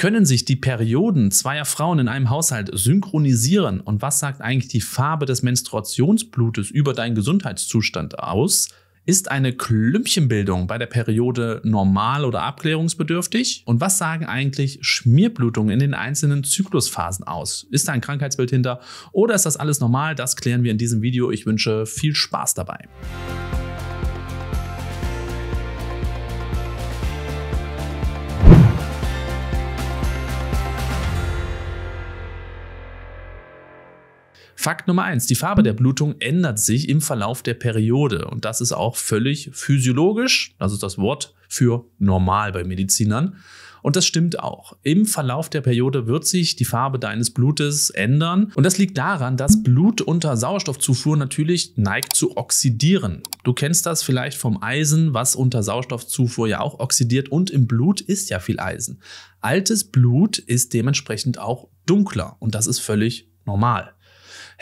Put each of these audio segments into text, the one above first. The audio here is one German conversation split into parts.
Können sich die Perioden zweier Frauen in einem Haushalt synchronisieren? Und was sagt eigentlich die Farbe des Menstruationsblutes über deinen Gesundheitszustand aus? Ist eine Klümpchenbildung bei der Periode normal oder abklärungsbedürftig? Und was sagen eigentlich Schmierblutungen in den einzelnen Zyklusphasen aus? Ist da ein Krankheitsbild hinter oder ist das alles normal? Das klären wir in diesem Video. Ich wünsche viel Spaß dabei. Fakt Nummer eins: Die Farbe der Blutung ändert sich im Verlauf der Periode. Und das ist auch völlig physiologisch. Das ist das Wort für normal bei Medizinern. Und das stimmt auch. Im Verlauf der Periode wird sich die Farbe deines Blutes ändern. Und das liegt daran, dass Blut unter Sauerstoffzufuhr natürlich neigt zu oxidieren. Du kennst das vielleicht vom Eisen, was unter Sauerstoffzufuhr ja auch oxidiert. Und im Blut ist ja viel Eisen. Altes Blut ist dementsprechend auch dunkler. Und das ist völlig normal.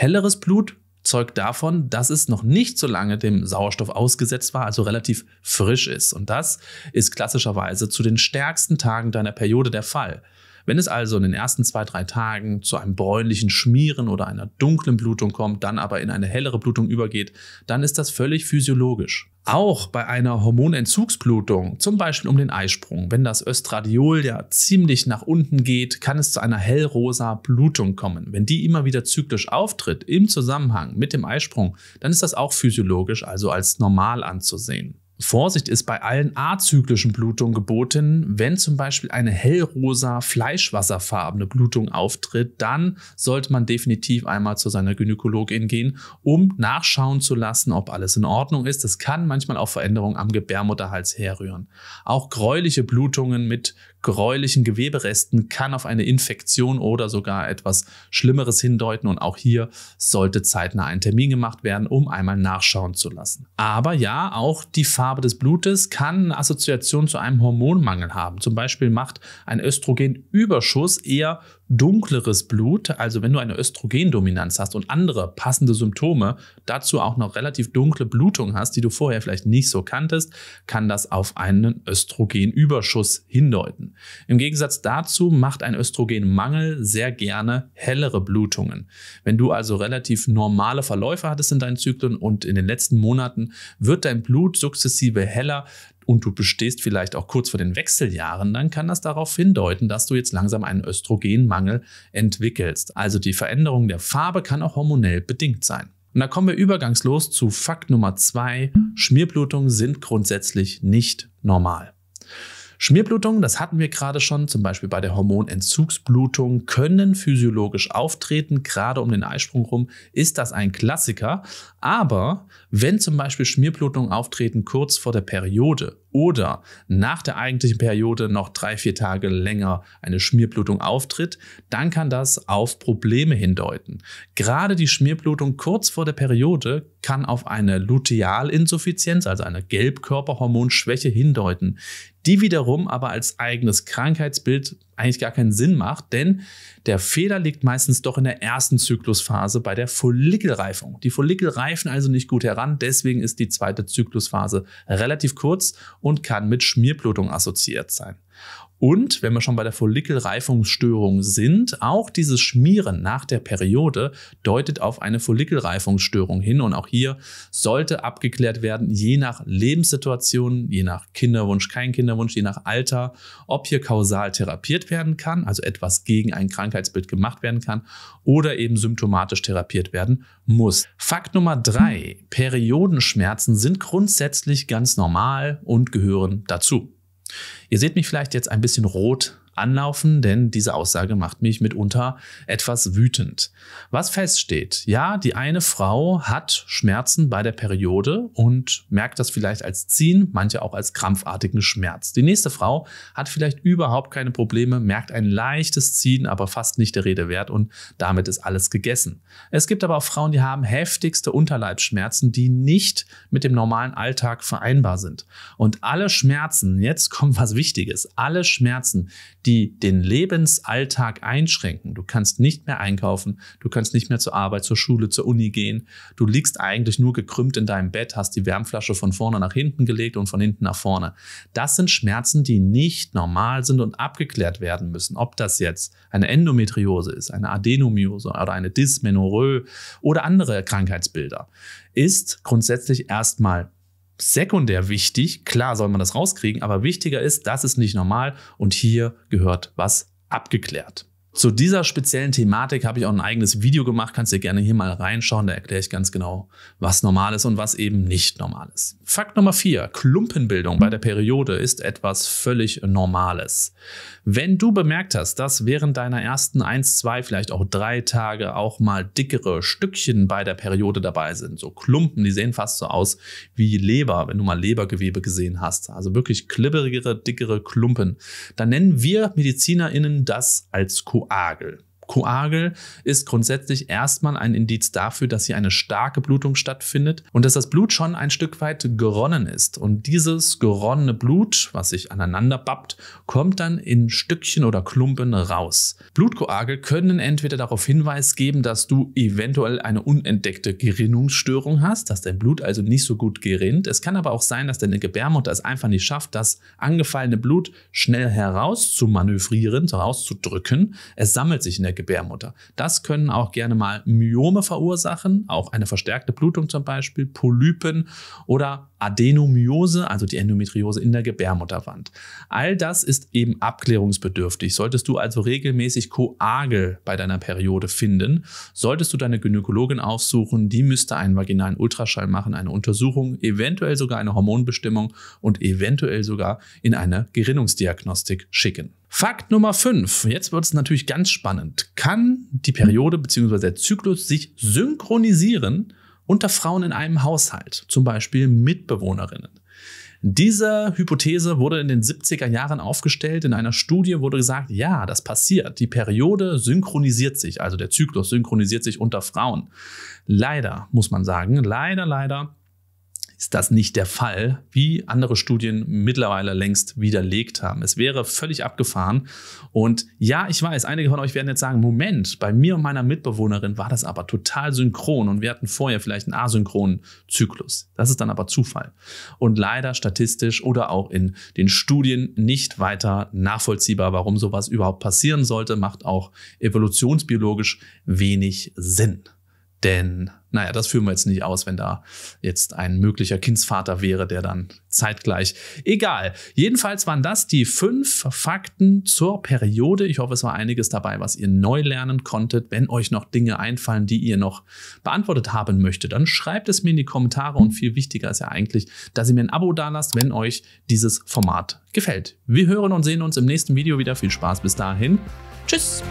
Helleres Blut zeugt davon, dass es noch nicht so lange dem Sauerstoff ausgesetzt war, also relativ frisch ist. Und das ist klassischerweise zu den stärksten Tagen deiner Periode der Fall. Wenn es also in den ersten zwei, drei Tagen zu einem bräunlichen Schmieren oder einer dunklen Blutung kommt, dann aber in eine hellere Blutung übergeht, dann ist das völlig physiologisch. Auch bei einer Hormonentzugsblutung, zum Beispiel um den Eisprung, wenn das Östradiol ja ziemlich nach unten geht, kann es zu einer hellrosa Blutung kommen. Wenn die immer wieder zyklisch auftritt im Zusammenhang mit dem Eisprung, dann ist das auch physiologisch, also als normal anzusehen. Vorsicht ist bei allen azyklischen Blutungen geboten. Wenn zum Beispiel eine hellrosa, fleischwasserfarbene Blutung auftritt, dann sollte man definitiv einmal zu seiner Gynäkologin gehen, um nachschauen zu lassen, ob alles in Ordnung ist. Das kann manchmal auch Veränderungen am Gebärmutterhals herrühren. Auch gräuliche Blutungen mit gräulichen Geweberesten kann auf eine Infektion oder sogar etwas Schlimmeres hindeuten. Und auch hier sollte zeitnah ein Termin gemacht werden, um einmal nachschauen zu lassen. Aber ja, auch die Farbe des Blutes kann eine Assoziation zu einem Hormonmangel haben. Zum Beispiel macht ein Östrogenüberschuss eher dunkleres Blut, also wenn du eine Östrogendominanz hast und andere passende Symptome, dazu auch noch relativ dunkle Blutung hast, die du vorher vielleicht nicht so kanntest, kann das auf einen Östrogenüberschuss hindeuten. Im Gegensatz dazu macht ein Östrogenmangel sehr gerne hellere Blutungen. Wenn du also relativ normale Verläufe hattest in deinen Zyklen und in den letzten Monaten wird dein Blut sukzessive heller, und du bestehst vielleicht auch kurz vor den Wechseljahren, dann kann das darauf hindeuten, dass du jetzt langsam einen Östrogenmangel entwickelst. Also die Veränderung der Farbe kann auch hormonell bedingt sein. Und da kommen wir übergangslos zu Fakt Nummer zwei. Schmierblutungen sind grundsätzlich nicht normal. Schmierblutungen, das hatten wir gerade schon, zum Beispiel bei der Hormonentzugsblutung, können physiologisch auftreten, gerade um den Eisprung rum ist das ein Klassiker. Aber wenn zum Beispiel Schmierblutungen auftreten kurz vor der Periode oder nach der eigentlichen Periode noch drei, vier Tage länger eine Schmierblutung auftritt, dann kann das auf Probleme hindeuten. Gerade die Schmierblutung kurz vor der Periode kann auf eine Lutealinsuffizienz, also eine Gelbkörperhormonschwäche hindeuten die wiederum aber als eigenes Krankheitsbild eigentlich gar keinen Sinn macht, denn der Fehler liegt meistens doch in der ersten Zyklusphase bei der Follikelreifung. Die Follikel reifen also nicht gut heran, deswegen ist die zweite Zyklusphase relativ kurz und kann mit Schmierblutung assoziiert sein. Und wenn wir schon bei der Follikelreifungsstörung sind, auch dieses Schmieren nach der Periode deutet auf eine Follikelreifungsstörung hin. Und auch hier sollte abgeklärt werden, je nach Lebenssituation, je nach Kinderwunsch, kein Kinderwunsch, je nach Alter, ob hier kausal therapiert werden kann, also etwas gegen ein Krankheitsbild gemacht werden kann oder eben symptomatisch therapiert werden muss. Fakt Nummer drei, Periodenschmerzen sind grundsätzlich ganz normal und gehören dazu. Ihr seht mich vielleicht jetzt ein bisschen rot anlaufen, denn diese Aussage macht mich mitunter etwas wütend. Was feststeht, ja, die eine Frau hat Schmerzen bei der Periode und merkt das vielleicht als Ziehen, manche auch als krampfartigen Schmerz. Die nächste Frau hat vielleicht überhaupt keine Probleme, merkt ein leichtes Ziehen, aber fast nicht der Rede wert und damit ist alles gegessen. Es gibt aber auch Frauen, die haben heftigste Unterleibsschmerzen, die nicht mit dem normalen Alltag vereinbar sind. Und alle Schmerzen, jetzt kommt was Wichtiges, alle Schmerzen, die den Lebensalltag einschränken. Du kannst nicht mehr einkaufen, du kannst nicht mehr zur Arbeit, zur Schule, zur Uni gehen. Du liegst eigentlich nur gekrümmt in deinem Bett, hast die Wärmflasche von vorne nach hinten gelegt und von hinten nach vorne. Das sind Schmerzen, die nicht normal sind und abgeklärt werden müssen. Ob das jetzt eine Endometriose ist, eine Adenomiose oder eine Dysmenorrhoe oder andere Krankheitsbilder, ist grundsätzlich erstmal sekundär wichtig. Klar soll man das rauskriegen, aber wichtiger ist, das ist nicht normal und hier gehört was abgeklärt. Zu dieser speziellen Thematik habe ich auch ein eigenes Video gemacht. Kannst dir gerne hier mal reinschauen. Da erkläre ich ganz genau, was normal ist und was eben nicht normal ist. Fakt Nummer vier. Klumpenbildung bei der Periode ist etwas völlig Normales. Wenn du bemerkt hast, dass während deiner ersten eins, zwei, vielleicht auch drei Tage auch mal dickere Stückchen bei der Periode dabei sind, so Klumpen, die sehen fast so aus wie Leber, wenn du mal Lebergewebe gesehen hast. Also wirklich klibberigere, dickere Klumpen. Dann nennen wir MedizinerInnen das als Ko Koagel. Koagel ist grundsätzlich erstmal ein Indiz dafür, dass hier eine starke Blutung stattfindet und dass das Blut schon ein Stück weit geronnen ist. Und dieses geronnene Blut, was sich aneinander bappt, kommt dann in Stückchen oder Klumpen raus. Blutkoagel können entweder darauf Hinweis geben, dass du eventuell eine unentdeckte Gerinnungsstörung hast, dass dein Blut also nicht so gut gerinnt. Es kann aber auch sein, dass deine Gebärmutter es einfach nicht schafft, das angefallene Blut schnell herauszumanövrieren, herauszudrücken. Es sammelt sich in der Gebärmutter. Das können auch gerne mal Myome verursachen, auch eine verstärkte Blutung zum Beispiel, Polypen oder Adenomyose, also die Endometriose in der Gebärmutterwand. All das ist eben abklärungsbedürftig. Solltest du also regelmäßig Koagel bei deiner Periode finden, solltest du deine Gynäkologin aufsuchen, die müsste einen vaginalen Ultraschall machen, eine Untersuchung, eventuell sogar eine Hormonbestimmung und eventuell sogar in eine Gerinnungsdiagnostik schicken. Fakt Nummer 5. Jetzt wird es natürlich ganz spannend. Kann die Periode bzw. der Zyklus sich synchronisieren unter Frauen in einem Haushalt, zum Beispiel Mitbewohnerinnen. Diese Hypothese wurde in den 70er Jahren aufgestellt. In einer Studie wurde gesagt, ja, das passiert. Die Periode synchronisiert sich, also der Zyklus synchronisiert sich unter Frauen. Leider, muss man sagen, leider, leider ist das nicht der Fall, wie andere Studien mittlerweile längst widerlegt haben. Es wäre völlig abgefahren. Und ja, ich weiß, einige von euch werden jetzt sagen, Moment, bei mir und meiner Mitbewohnerin war das aber total synchron und wir hatten vorher vielleicht einen asynchronen Zyklus. Das ist dann aber Zufall. Und leider statistisch oder auch in den Studien nicht weiter nachvollziehbar, warum sowas überhaupt passieren sollte, macht auch evolutionsbiologisch wenig Sinn. Denn, naja, das führen wir jetzt nicht aus, wenn da jetzt ein möglicher Kindsvater wäre, der dann zeitgleich. Egal. Jedenfalls waren das die fünf Fakten zur Periode. Ich hoffe, es war einiges dabei, was ihr neu lernen konntet. Wenn euch noch Dinge einfallen, die ihr noch beantwortet haben möchtet, dann schreibt es mir in die Kommentare. Und viel wichtiger ist ja eigentlich, dass ihr mir ein Abo dalasst, wenn euch dieses Format gefällt. Wir hören und sehen uns im nächsten Video wieder. Viel Spaß bis dahin. Tschüss.